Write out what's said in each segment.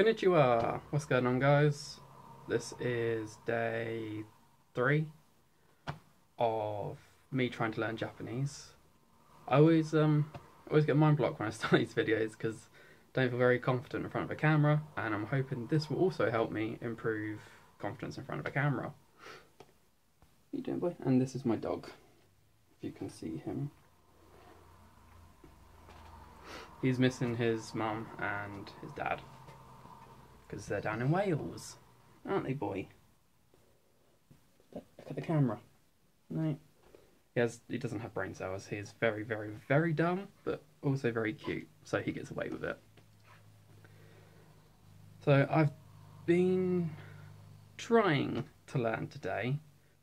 Konnichiwa! What's going on, guys? This is day three of me trying to learn Japanese. I always um always get mind blocked when I start these videos because I don't feel very confident in front of a camera, and I'm hoping this will also help me improve confidence in front of a camera. What you doing, boy? And this is my dog, if you can see him. He's missing his mum and his dad because they're down in Wales, aren't they, boy? Look at the camera. No, he has. He doesn't have brain cells. He is very, very, very dumb, but also very cute. So he gets away with it. So I've been trying to learn today,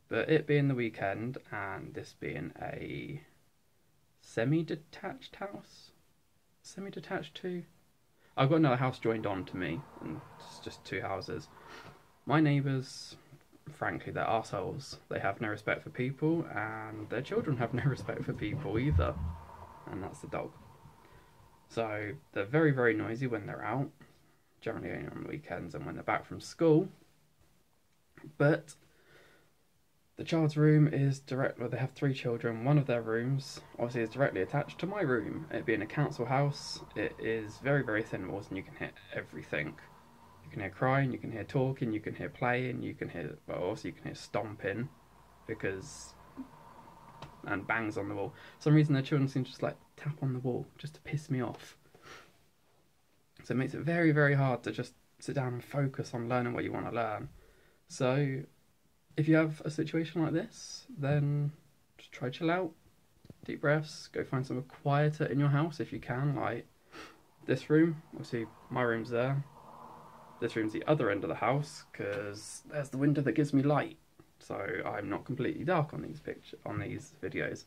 but it being the weekend and this being a semi-detached house, semi-detached too. I've got another house joined on to me, and it's just two houses. My neighbours, frankly, they're assholes. They have no respect for people, and their children have no respect for people either. And that's the dog. So they're very, very noisy when they're out, generally only on weekends and when they're back from school. But the child's room is direct. Well, they have three children. One of their rooms, obviously, is directly attached to my room. It being a council house, it is very, very thin walls, and you can hear everything. You can hear crying, you can hear talking, you can hear playing, you can hear. Well, also you can hear stomping, because and bangs on the wall. For some reason, their children seem to just like tap on the wall just to piss me off. So it makes it very, very hard to just sit down and focus on learning what you want to learn. So if you have a situation like this, then just try to chill out, deep breaths, go find somewhere quieter in your house if you can, like this room. Obviously, my room's there. This room's the other end of the house because there's the window that gives me light, so I'm not completely dark on these picture on these videos.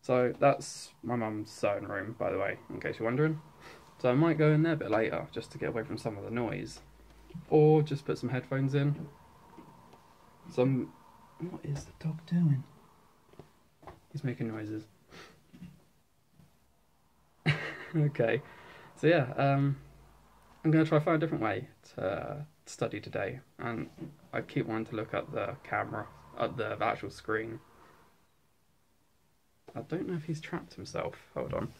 So that's my mum's sewing room, by the way, in case you're wondering. So I might go in there a bit later just to get away from some of the noise, or just put some headphones in some. What is the dog doing? He's making noises. okay, so yeah, um, I'm going to try find a different way to study today, and I keep wanting to look at the camera, at the actual screen. I don't know if he's trapped himself. Hold on.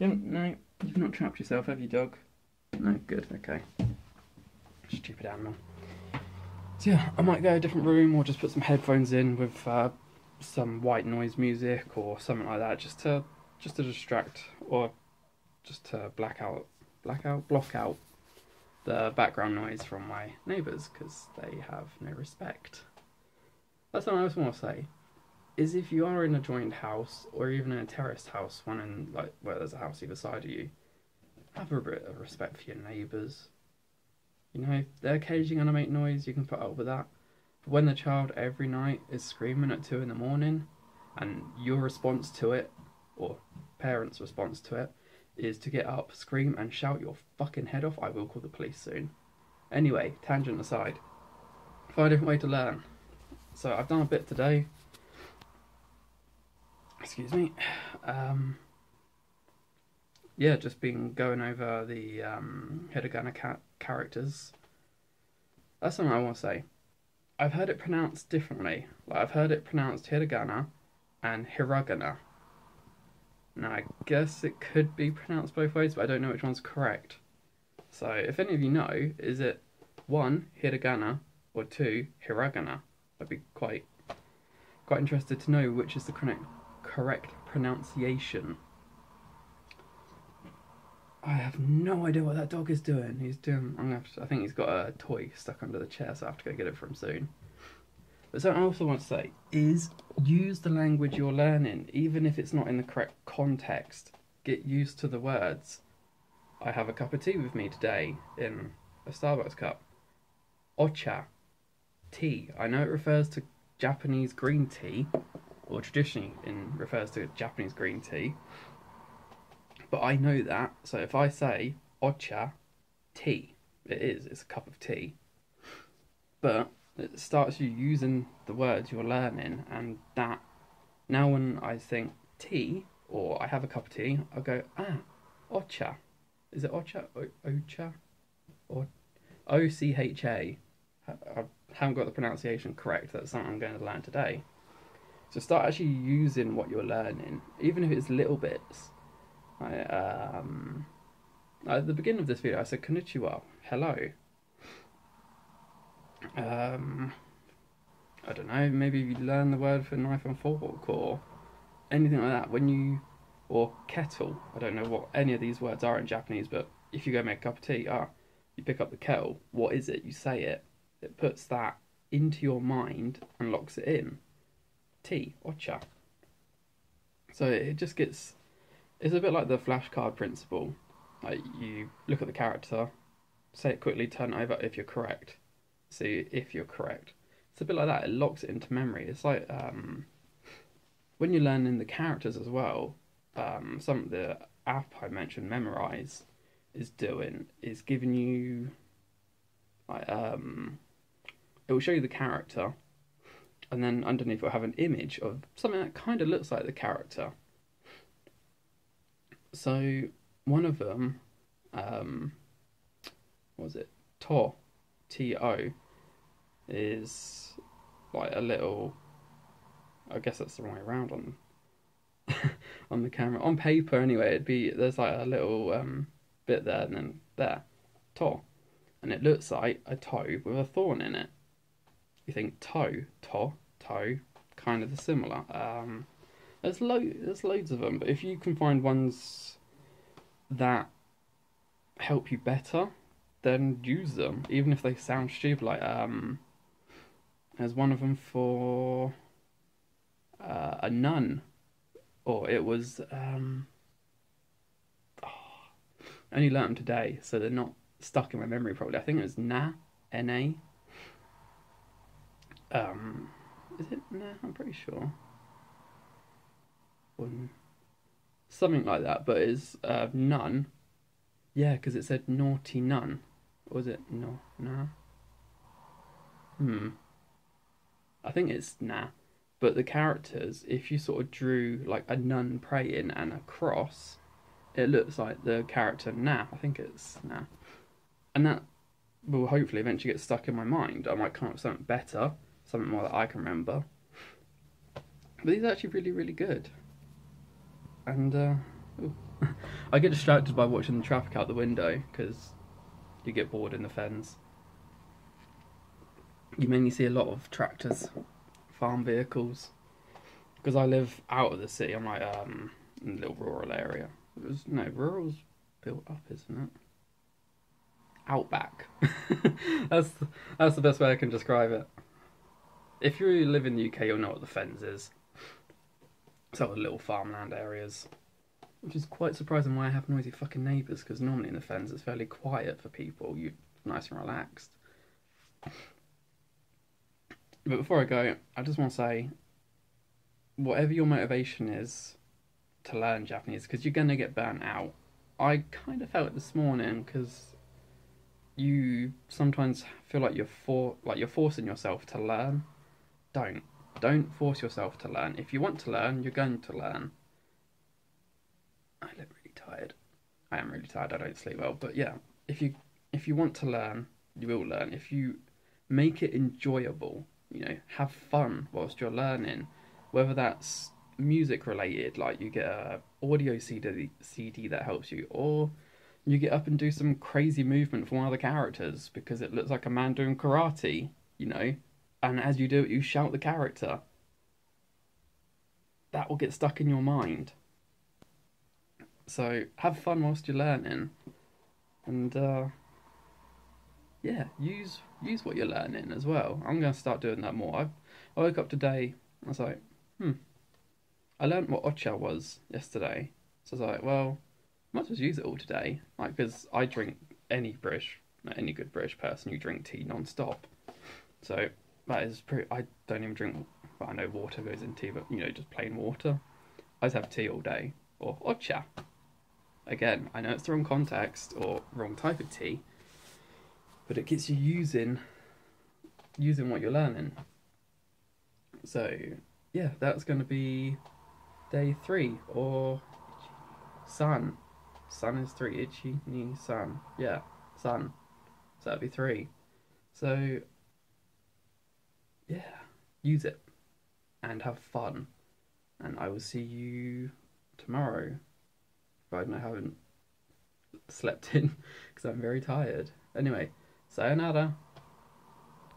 You no, you've not trapped yourself, have you, dog? No, good, okay. Stupid animal. So yeah, I might go a different room or just put some headphones in with uh, some white noise music or something like that, just to just to distract or just to black out, black out, block out the background noise from my neighbours because they have no respect. That's what I also want to say. Is if you are in a joined house or even in a terraced house, one in like where there's a house either side of you, have a bit of respect for your neighbours you know, if they're occasionally going to make noise, you can put up with that. But when the child every night is screaming at 2 in the morning, and your response to it, or parents' response to it, is to get up, scream, and shout your fucking head off, I will call the police soon. Anyway, tangent aside, find a different way to learn. So I've done a bit today. Excuse me. Um, yeah, just been going over the um, hiragana ca- characters. That's something I want to say. I've heard it pronounced differently. Like I've heard it pronounced hiragana and hiragana. Now I guess it could be pronounced both ways, but I don't know which one's correct. So if any of you know, is it one hiragana or two hiragana? I'd be quite quite interested to know which is the correct correct pronunciation. I have no idea what that dog is doing. He's doing. I'm gonna to, I think he's got a toy stuck under the chair, so I have to go get it from soon. But something I also want to say is use the language you're learning, even if it's not in the correct context. Get used to the words. I have a cup of tea with me today in a Starbucks cup. Ocha, tea. I know it refers to Japanese green tea, or traditionally in refers to Japanese green tea but I know that. So if I say ocha, tea, it is. It's a cup of tea. But it starts you using the words you're learning, and that now when I think tea or I have a cup of tea, I go ah, Ocha. Is it Ocha? O- Ocha? Or O C H A? I haven't got the pronunciation correct. That's something I'm going to learn today. So start actually using what you're learning, even if it's little bits. I, um, at the beginning of this video, I said konnichiwa, hello. Um, I don't know, maybe you learn the word for knife and fork or anything like that. When you, or kettle, I don't know what any of these words are in Japanese, but if you go make a cup of tea, ah, you pick up the kettle, what is it? You say it. It puts that into your mind and locks it in. Tea, ocha. So it just gets, it's a bit like the flashcard principle. Like you look at the character, say it quickly, turn it over if you're correct. See if you're correct. It's a bit like that. It locks it into memory. It's like um, when you're learning the characters as well. Um, some the app I mentioned, Memrise, is doing is giving you like um, it will show you the character, and then underneath it will have an image of something that kind of looks like the character. So one of them, um, what was it To, T O, is like a little. I guess that's the wrong way around on on the camera. On paper, anyway, it'd be there's like a little um, bit there and then there, To, and it looks like a toe with a thorn in it. You think toe, to, toe, kind of the similar. Um, there's lo- there's loads of them, but if you can find ones that help you better, then use them, even if they sound stupid. Like um, there's one of them for uh, a nun, or it was um, oh, I only learned them today, so they're not stuck in my memory. Probably, I think it was na, n a. Um, is it na? I'm pretty sure. One, something like that, but it's uh, nun. Yeah, because it said naughty nun. Was it no? Nah. Hmm. I think it's nah. But the characters, if you sort of drew like a nun praying and a cross, it looks like the character nah. I think it's nah. And that will hopefully eventually get stuck in my mind. I might come up with something better, something more that I can remember. But these are actually really, really good. And uh, I get distracted by watching the traffic out the window because you get bored in the fens. You mainly see a lot of tractors, farm vehicles. Because I live out of the city, I'm like um, in a little rural area. It was, no, rural's built up, isn't it? Outback. that's that's the best way I can describe it. If you live in the UK, you'll know what the fens is. Sort of little farmland areas. Which is quite surprising why I have noisy fucking neighbours, because normally in the fens it's fairly quiet for people. You're nice and relaxed. But before I go, I just want to say whatever your motivation is to learn Japanese, because you're going to get burnt out. I kind of felt it this morning because you sometimes feel like you're for like you're forcing yourself to learn. Don't don't force yourself to learn. If you want to learn, you're going to learn. I look really tired. I am really tired. I don't sleep well, but yeah, if you if you want to learn, you will learn. If you make it enjoyable, you know, have fun whilst you're learning, whether that's music related, like you get a audio CD CD that helps you, or you get up and do some crazy movement for one of the characters because it looks like a man doing karate, you know, and as you do it, you shout the character. That will get stuck in your mind. So have fun whilst you're learning, and uh, yeah, use use what you're learning as well. I'm going to start doing that more. I, I woke up today. I was like, hmm. I learned what ocha was yesterday, so I was like, well, I might as well use it all today. Like, because I drink any British, any good British person, you drink tea non-stop. So that is pretty. I don't even drink. Well, I know water goes in tea, but you know, just plain water. I just have tea all day or ocha. Again, I know it's the wrong context or wrong type of tea, but it gets you using using what you're learning. So yeah, that's going to be day three or san. San is three. Ichi ni san. Yeah, san. So that'd be three. So yeah, use it and have fun. And I will see you tomorrow. Providing I haven't slept in because I'm very tired. Anyway, sayonara.